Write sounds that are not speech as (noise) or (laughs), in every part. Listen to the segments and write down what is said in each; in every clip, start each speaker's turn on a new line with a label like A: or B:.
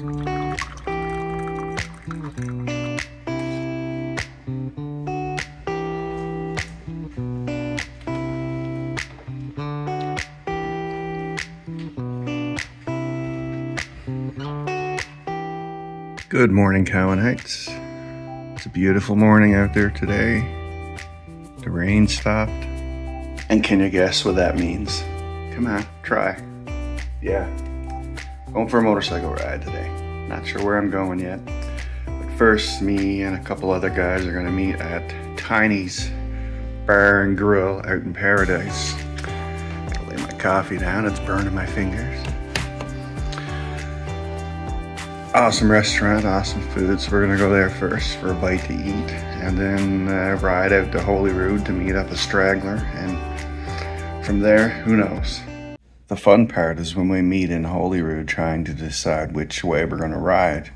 A: Good morning, Cowanites. It's a beautiful morning out there today. The rain stopped. And can you guess what that means? Come on, try. Yeah, going for a motorcycle ride today. Not sure where I'm going yet. But first, me and a couple other guys are gonna meet at Tiny's Bar and Grill out in Paradise. I'll lay my coffee down, it's burning my fingers. Awesome restaurant, awesome food. So we're gonna go there first for a bite to eat, and then uh, ride out to Holyrood to meet up a straggler, and from there, who knows? The fun part is when we meet in Holyrood, trying to decide which way we're gonna ride,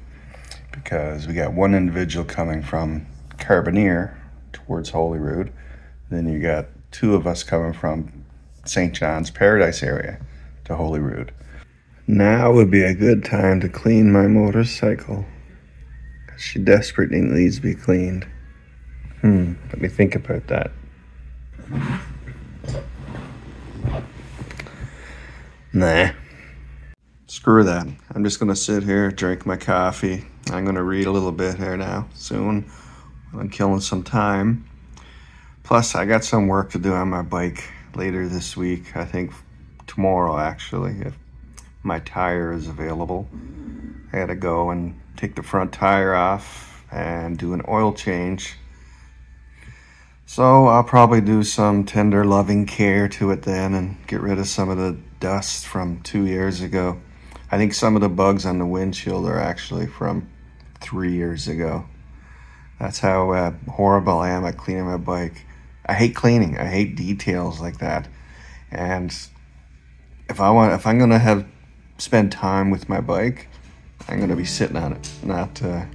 A: because we got one individual coming from Carbonear towards Holyrood, then you got two of us coming from St. John's Paradise area to Holyrood. Now would be a good time to clean my motorcycle. She desperately needs to be cleaned. Hmm, let me think about that. Nah. Screw that. I'm just gonna sit here, drink my coffee. I'm gonna read a little bit here now, soon. I'm killing some time. Plus, I got some work to do on my bike later this week. I think tomorrow, actually, if my tire is available. I gotta go and take the front tire off and do an oil change. So I'll probably do some tender loving care to it then and get rid of some of the dust from two years ago. I think some of the bugs on the windshield are actually from three years ago. That's how uh, horrible I am at cleaning my bike. I hate cleaning. I hate details like that. And if I want, if I'm gonna have spend time with my bike, I'm gonna be sitting on it, not uh,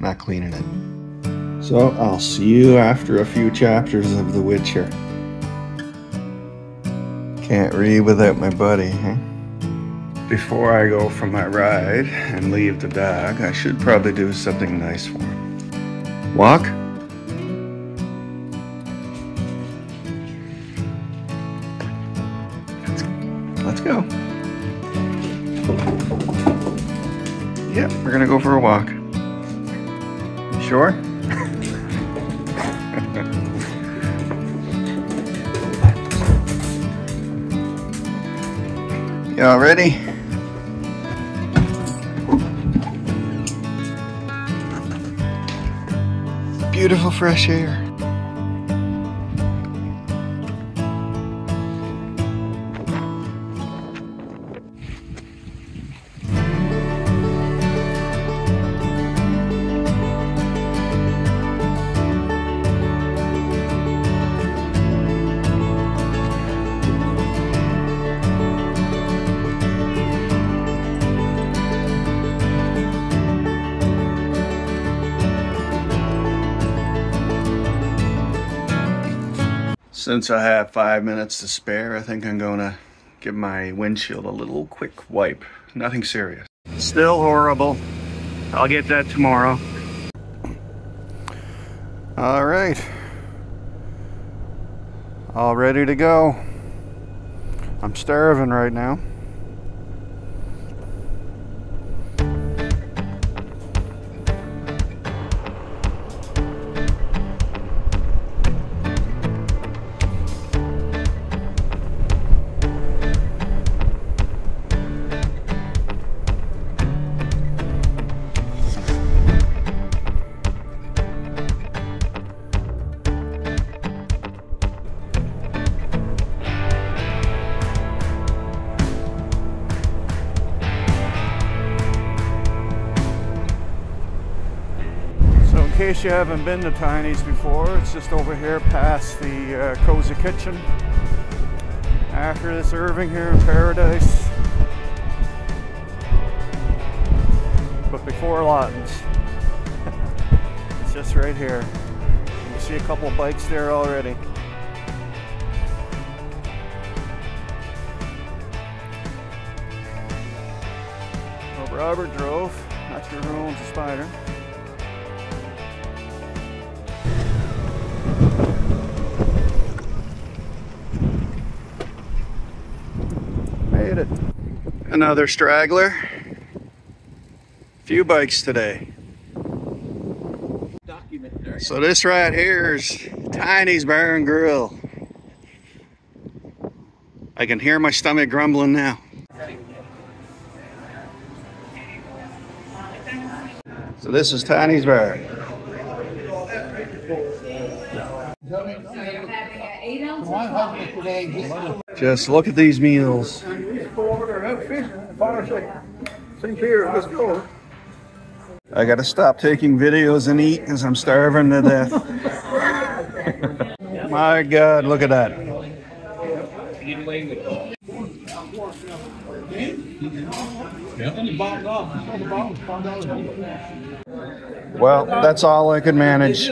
A: not cleaning it. So I'll see you after a few chapters of The Witcher. Can't read without my buddy, huh? Before I go for my ride and leave the dog, I should probably do something nice for him. Walk? Let's go. Yeah, we're gonna go for a walk. You sure? Y'all ready? Beautiful fresh air. Since I have five minutes to spare, I think I'm gonna give my windshield a little quick wipe. Nothing serious. Still horrible. I'll get that tomorrow. All right. All ready to go. I'm starving right now. Case you haven't been to Tiny's before, it's just over here past the uh, Cozy Kitchen. After this Irving here in Paradise. But before Lawton's. (laughs) it's just right here. You see a couple bikes there already. Well, Robert drove. Not sure who owns the Spyder. Made it. Another straggler. Few bikes today. So this right here is Tiny's Bar and Grill. I can hear my stomach grumbling now. So this is Tiny's Bar. Just look at these meals. I gotta stop taking videos and eat because I'm starving to death. (laughs) My God, look at that. Well, that's all I could manage.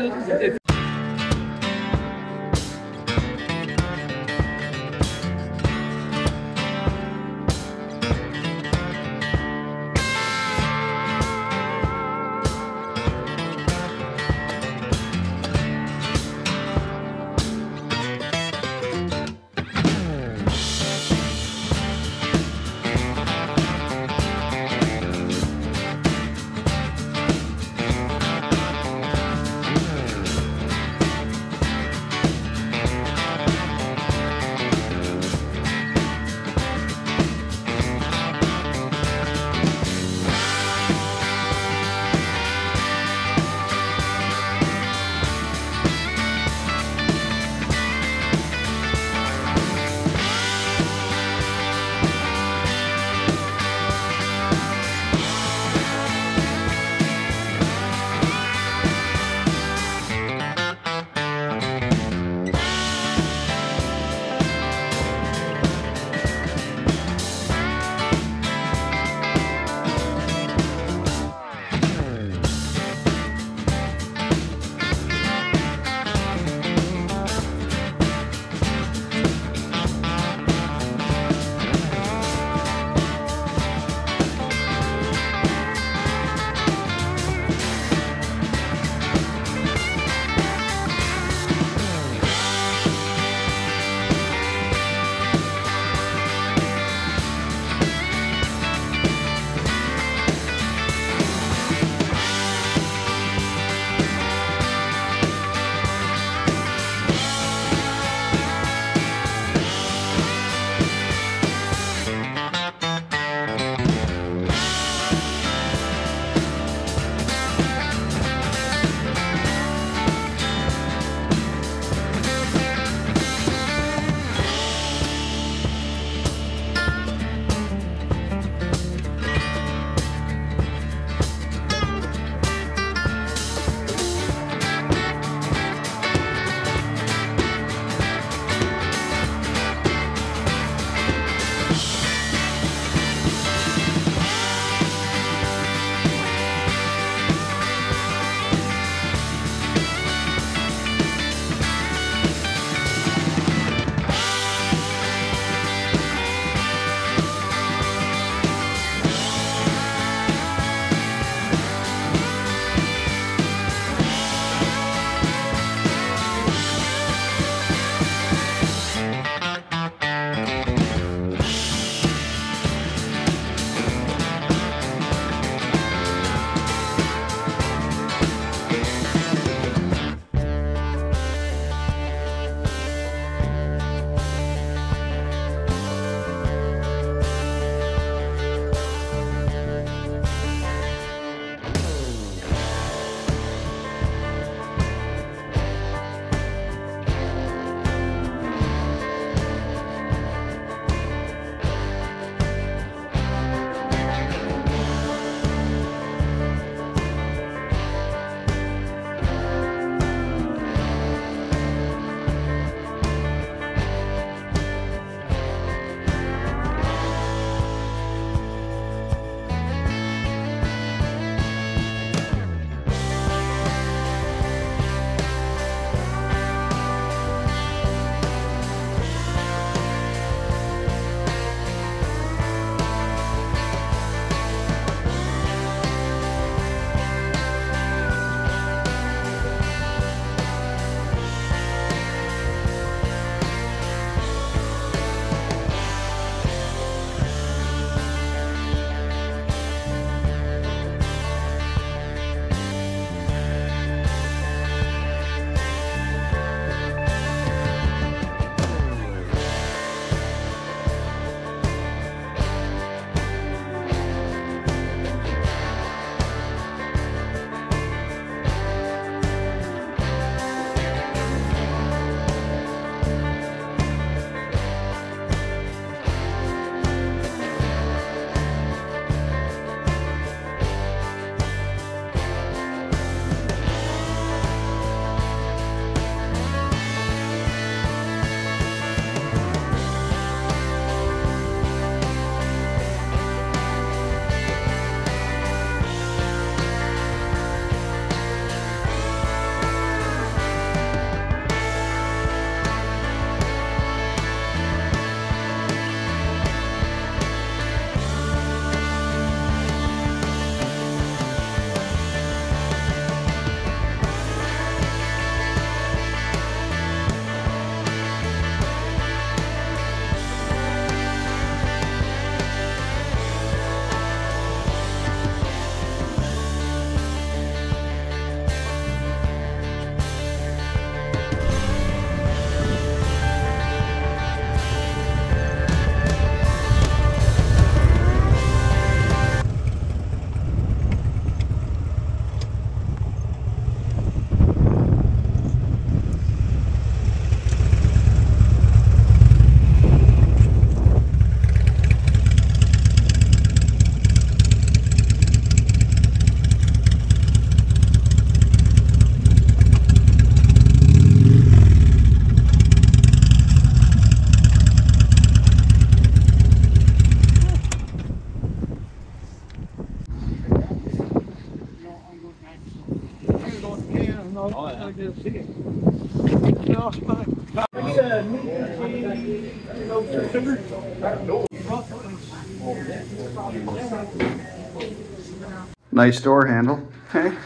A: Nice door handle. Hey,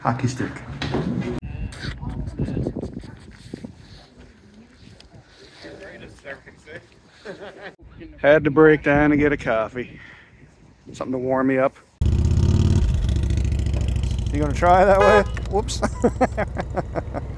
A: hockey stick. Had to break down and get a coffee. Something to warm me up. You gonna try that way? Whoops. (laughs)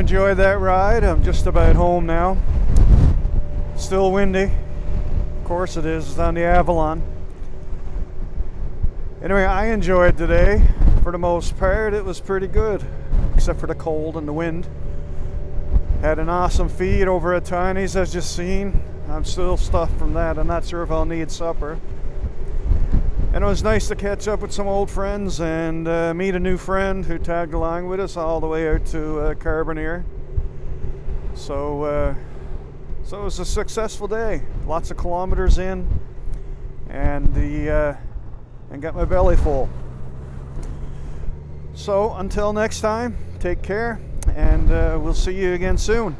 A: enjoyed that ride. I'm just about home now. Still windy. Of course it is. It's on the Avalon. Anyway, I enjoyed today. For the most part, it was pretty good, except for the cold and the wind. Had an awesome feed over at Tiny's, as just seen. I'm still stuffed from that. I'm not sure if I'll need supper. And it was nice to catch up with some old friends and uh, meet a new friend who tagged along with us all the way out to uh. So, uh, so it was a successful day. Lots of kilometers in, and the uh, and got my belly full. So until next time, take care, and uh, we'll see you again soon.